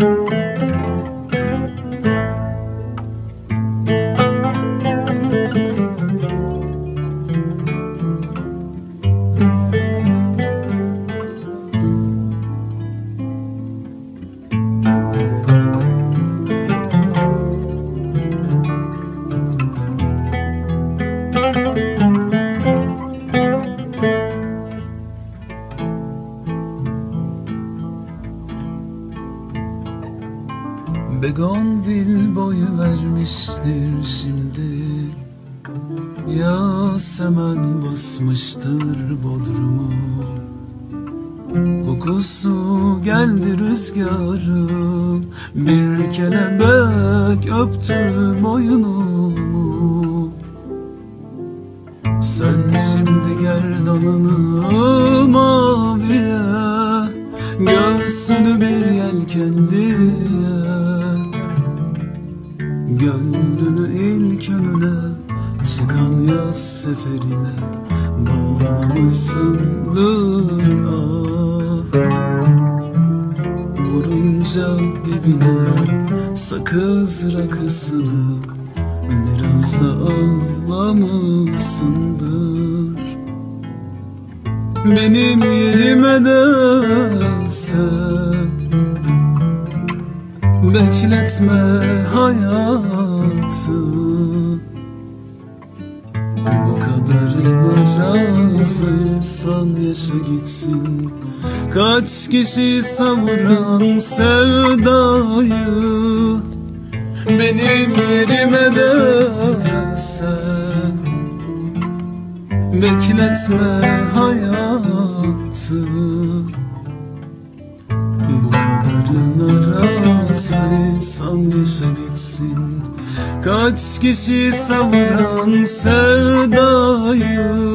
Música Begonvil boyu vermiştir şimdi. Yasemen basmıştır bodrumu. Kokusu geldi rüzgarım Bir kelebek öptü boynumu. Sen şimdi gerdanını maviye. Göğsünü bir yelkenliye Gönlünü ilk önüne Çıkan yaz seferine Bağlamışsındır ah Vurunca dibine Sakız rakısını Biraz da ağlamışsındır. Benim yerime de sen Bekletme hayatı. Bu kadarına razıysan yaşa gitsin. Kaç kişi savuran sevdayı Benim yerime de sen Bekletme hayatı razıysan yaşa gitsin? Kaç kişi savuran sevdayı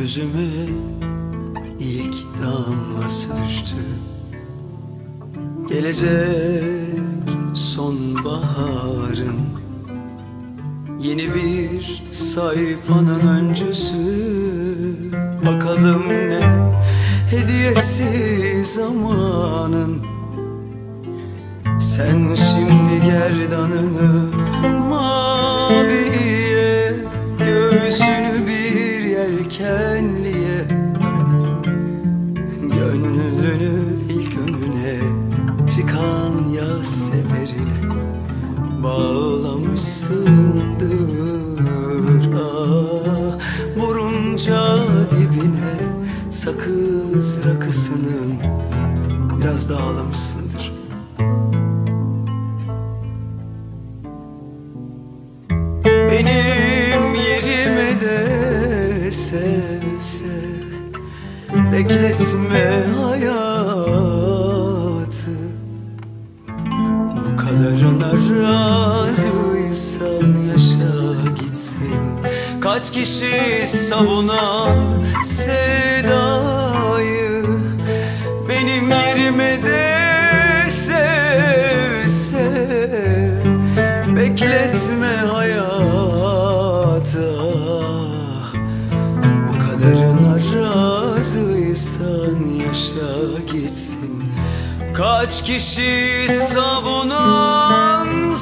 Gözüme ilk damlası düştü. Gelecek sonbaharın Yeni bir sayfanın öncüsü. Bakalım ne hediyesi zamanın. Sen şimdi gerdanını Sakız rakısının Biraz da ağlamışsındır. Benim yerime de sev sev Bekletme hayatı. Bu kadarına razıysan yaşa gitsin. Kaç kişi savunan sevdayı Yerime de sev sev Bekletme hayatı Bu kadarına razıysan yaşa gitsin. Kaç kişi savunan